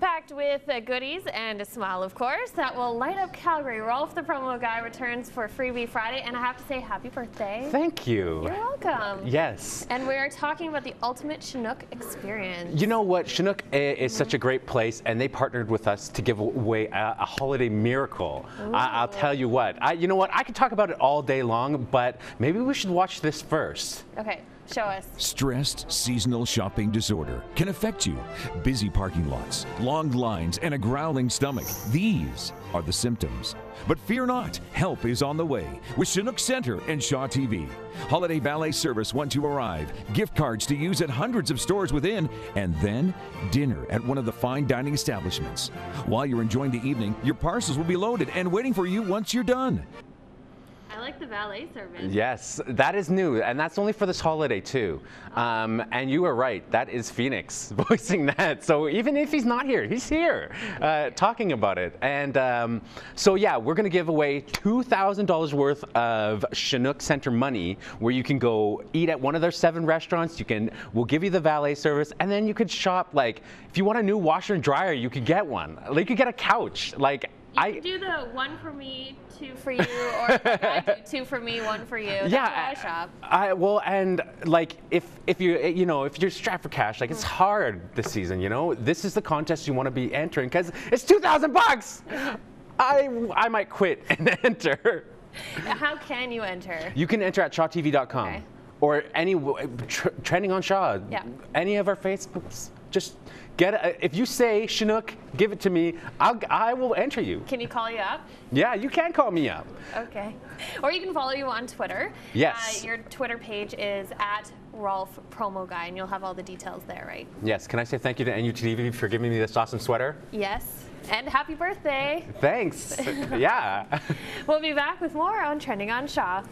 Packed with uh, goodies and a smile, of course, that will light up Calgary. Rolf, the promo guy, returns for Freebie Friday, and I have to say happy birthday. Thank you. You're welcome. Yes. And we are talking about the ultimate Chinook experience. You know what? Chinook i- is such a great place, and they partnered with us to give away a, a holiday miracle. I, I'll tell you what. I, you know what? I could talk about it all day long, but maybe we should watch this first. Okay, show us. Stressed seasonal shopping disorder can affect you. Busy parking lots, long lines, and a growling stomach. These are the symptoms. But fear not, help is on the way with Chinook Center and Shaw TV. Holiday valet service once you arrive, gift cards to use at hundreds of stores within, and then dinner at one of the fine dining establishments. While you're enjoying the evening, your parcels will be loaded and waiting for you once you're done. I like the valet service. Yes, that is new, and that's only for this holiday too. Um, and you are right, that is Phoenix voicing that. So even if he's not here, he's here uh, talking about it. And um, so yeah, we're gonna give away $2,000 worth of Chinook Center money, where you can go eat at one of their seven restaurants. You can, we'll give you the valet service, and then you could shop. Like, if you want a new washer and dryer, you could get one. Like, you could get a couch. Like. You I, can do the one for me, two for you, or I do two for me, one for you. That's yeah, I shop. I well, and like if if you you know if you're strapped for cash, like it's mm. hard this season. You know, this is the contest you want to be entering because it's two thousand bucks. I I might quit and enter. How can you enter? You can enter at shawtv.com Okay. or any tr- trending on Shaw. Yeah. Any of our Facebooks. Just get a, if you say Chinook, give it to me. I'll I will enter you. Can you call you up? Yeah, you can call me up. Okay. Or you can follow you on Twitter. Yes. Uh, your Twitter page is at Rolf Promo Guy, and you'll have all the details there, right? Yes. Can I say thank you to NUTV for giving me this awesome sweater? Yes. And happy birthday. Thanks. yeah. We'll be back with more on Trending on Shaw.